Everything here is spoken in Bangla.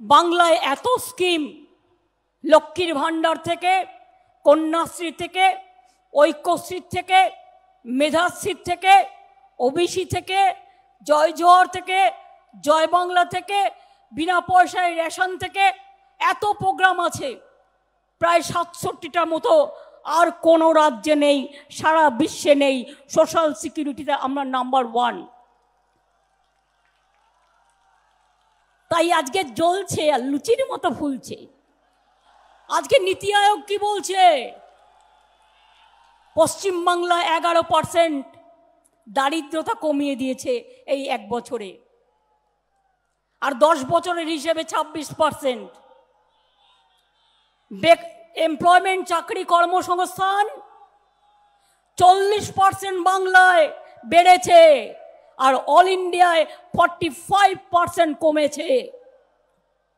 বাংলায় এত স্কিম লক্ষ্মীর ভাণ্ডার থেকে, কন্যাশ্রী থেকে, ঐক্যশ্রী থেকে, মেধাশ্রী থেকে, ওবিসি থেকে, জয় জোহর থেকে, জয় বাংলা থেকে, বিনা পয়সায় রেশন থেকে, এত প্রোগ্রাম আছে। প্রায় সাতষট্টিটার মতো আর কোনো রাজ্যে নেই, সারা বিশ্বে নেই সোশ্যাল সিকিউরিটিতে আমরা নাম্বার ওয়ান তাই আজকে জ্বলছে আর লুচির মতো ফুলছে। আজকে নীতি আয়োগ কি বলছে? পশ্চিমবাংলা এগারো পার্সেন্ট দারিদ্রতা কমিয়ে দিয়েছে এই এক বছরে। আর দশ বছরের হিসেবে ছাব্বিশ পার্সেন্ট এমপ্লয়মেন্ট চাকরি কর্মসংস্থান চল্লিশ পার্সেন্ট বাংলায় বেড়েছে। আর অল ইন্ডিয়ায় ফর্টি ফাইভ পার্সেন্ট কমেছে।